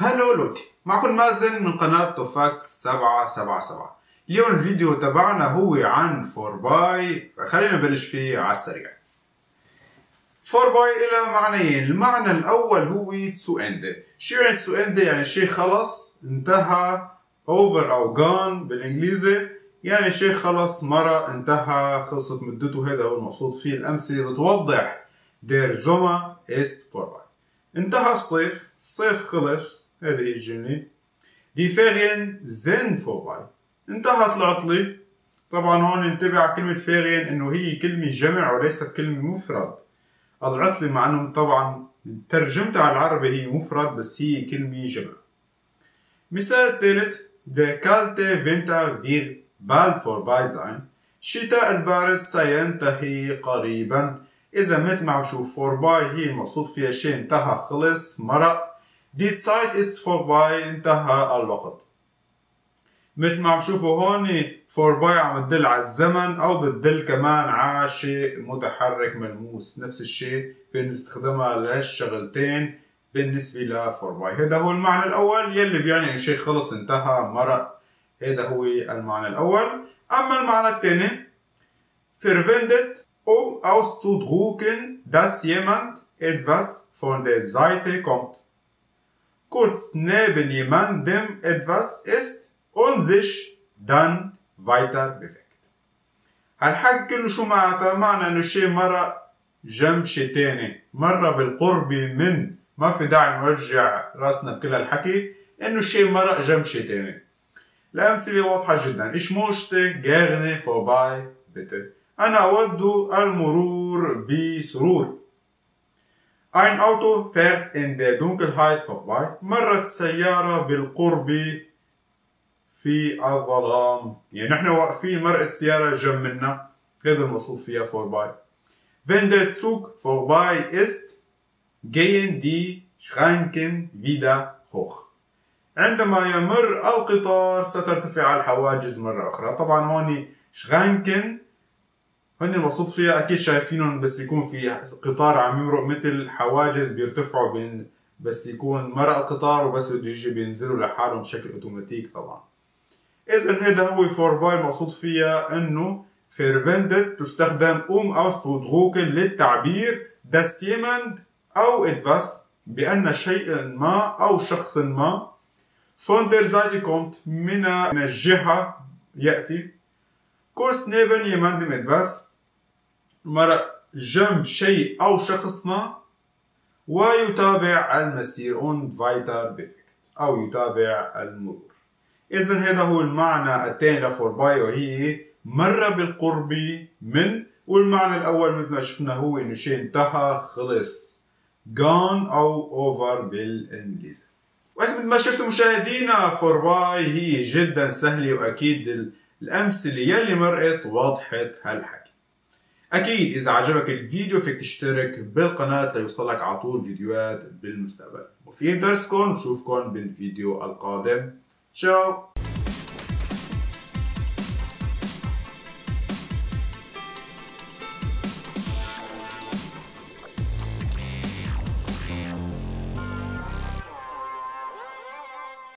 Hallo Leute. معكم مازن من قناة توفاكت 777 اليوم الفيديو تبعنا هو عن 4 باي فخلينا نبلش فيه على السريع. 4 باي إلى معنيين المعنى الأول هو zu Ende. شو يعني zu Ende؟ يعني شيء خلص انتهى over أو gone بالإنجليزي. يعني شيء خلص مرة انتهى خلصت مدته هذا هو المقصود فيه الأمثلة بتوضح Der Sommer ist vorbei. انتهى الصيف. الصيف خلص. هذه هي die Ferien sind vorbei انتهت العطلة. طبعا هون انتبه على كلمة Ferien إنه هي كلمة جمع وليست كلمة مفرد. العطلة مع إنه طبعا ترجمتها على العربي هي مفرد بس هي كلمة جمع. مثال الثالث Der kalte Winter wird bald vorbei sein الشتاء البارد سينتهي قريبا. إذا مثل ما عم نشوف vorbei هي المقصود فيها شيء. انتهى خلص مرق. die Zeit ist vorbei انتهى الوقت مثل ما عم نشوفوا هون vorbei عم تدل على الزمن أو بتدل كمان على شيء متحرك ملموس نفس الشيء فينا نستخدمها لهالشغلتين بالنسبة ل vorbei هذا هو المعنى الأول يلي بيعني إن شيء خلص انتهى مرق هذا هو المعنى الأول أما المعنى الثاني verwendet um auszudrucken, dass jemand etwas von der Seite kommt. Kurz neben jemandem etwas ist und sich dann weiter bewegt. هالحكي كله شو معناتها؟ معنى إنه الشيء مرة جنب شيء تاني، مرة بالقرب من ما في داعي نوجع راسنا بكل هالحكي، إنه الشيء مرق جنب شيء تاني. الأمثلة واضحة جدا، ich möchte gerne vorbei bitte. أنا أود المرور بسرور. Ein Auto fährt in der Dunkelheit vorbei. مرت سيارة بالقرب في الظلام. يعني نحن واقفين مرقت سيارة جنب منا. هذا المقصود فيها vorbei. Wenn der Zug vorbei ist, gehen die Schranken wieder hoch. عندما يمر القطار سترتفع الحواجز مرة أخرى. طبعا هون Schranken هن المقصود فيها أكيد شايفينهم بس يكون في قطار عم يمرق مثل حواجز بيرتفعوا بين بس يكون مرق القطار وبس بده يجي بينزلوا لحالهم بشكل أوتوماتيك طبعا. اذا هذا هو vorbei المقصود فيها إنه verwendet تستخدم um auszudrücken للتعبير dass jemand أو ادفاس بأن شيء ما أو شخص ما. Von der Seite من الجهة يأتي. Kurz neben jemandem etwas مرق جنب شيء أو شخص ما ويتابع المسير und weiter bewegt أو يتابع المرور. إذا هذا هو المعنى الثاني لفورباي وهي مر بالقرب من والمعنى الأول مثل ما شفنا هو إنه شيء انتهى خلص gone أو over بالإنجليزي. ومثل ما شفتوا مشاهدينا فورباي هي جدا سهلة وأكيد الأمثلة يلي مرقت وضحت هالحكي. أكيد إذا عجبك الفيديو فيك تشترك بالقناة ليوصلك على طول فيديوهات بالمستقبل. وفي درسكم نشوفكم بالفيديو القادم. تشاو!